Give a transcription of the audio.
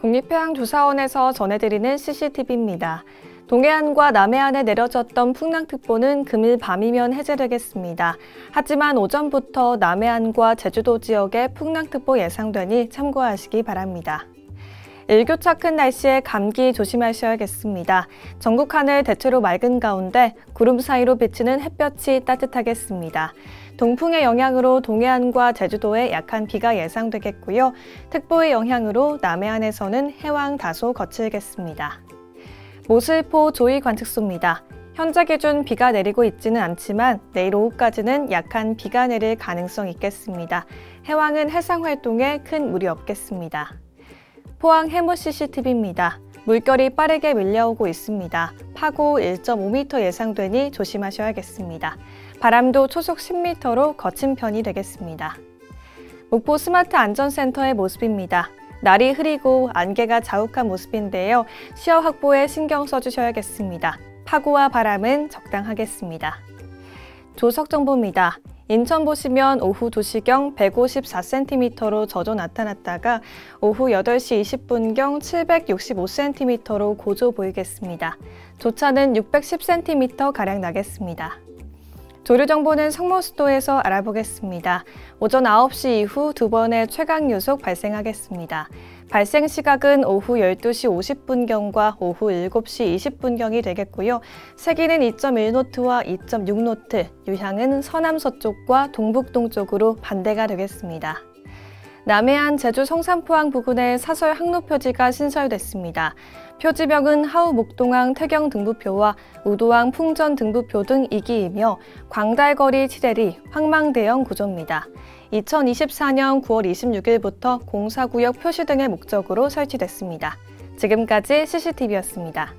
국립해양조사원에서 전해드리는 CCTV입니다. 동해안과 남해안에 내려졌던 풍랑특보는 금일 밤이면 해제되겠습니다. 하지만 오전부터 남해안과 제주도 지역에 풍랑특보 예상되니 참고하시기 바랍니다. 일교차 큰 날씨에 감기 조심하셔야겠습니다. 전국 하늘 대체로 맑은 가운데 구름 사이로 비치는 햇볕이 따뜻하겠습니다. 동풍의 영향으로 동해안과 제주도에 약한 비가 예상되겠고요. 특보의 영향으로 남해안에서는 해왕 다소 거칠겠습니다. 모슬포 조이 관측소입니다. 현재 기준 비가 내리고 있지는 않지만 내일 오후까지는 약한 비가 내릴 가능성이 있겠습니다. 해왕은 해상 활동에 큰 무리 없겠습니다. 포항 해무 CCTV입니다. 물결이 빠르게 밀려오고 있습니다. 파고 1.5m 예상되니 조심하셔야겠습니다. 바람도 초속 10m로 거친 편이 되겠습니다. 목포 스마트 안전센터의 모습입니다. 날이 흐리고 안개가 자욱한 모습인데요. 시야 확보에 신경 써주셔야겠습니다. 파고와 바람은 적당하겠습니다. 조석 정보입니다. 인천 보시면 오후 2시경 154cm로 저조 나타났다가 오후 8시 20분경 765cm로 고조 보이겠습니다. 조차는 610cm가량 나겠습니다. 조류 정보는 성모수도에서 알아보겠습니다. 오전 9시 이후 두 번의 최강 유속 발생하겠습니다. 발생 시각은 오후 12시 50분경과 오후 7시 20분경이 되겠고요. 세기는 2.1노트와 2.6노트, 유향은 서남서쪽과 동북동쪽으로 반대가 되겠습니다. 남해안 제주 성산포항 부근에 사설 항로 표지가 신설됐습니다. 표지벽은 하우 목동항 태경 등부표와 우도항 풍전 등부표 등 2기이며 광달거리 칠해리 황망대형 구조입니다. 2024년 9월 26일부터 공사구역 표시 등의 목적으로 설치됐습니다. 지금까지 CCTV였습니다.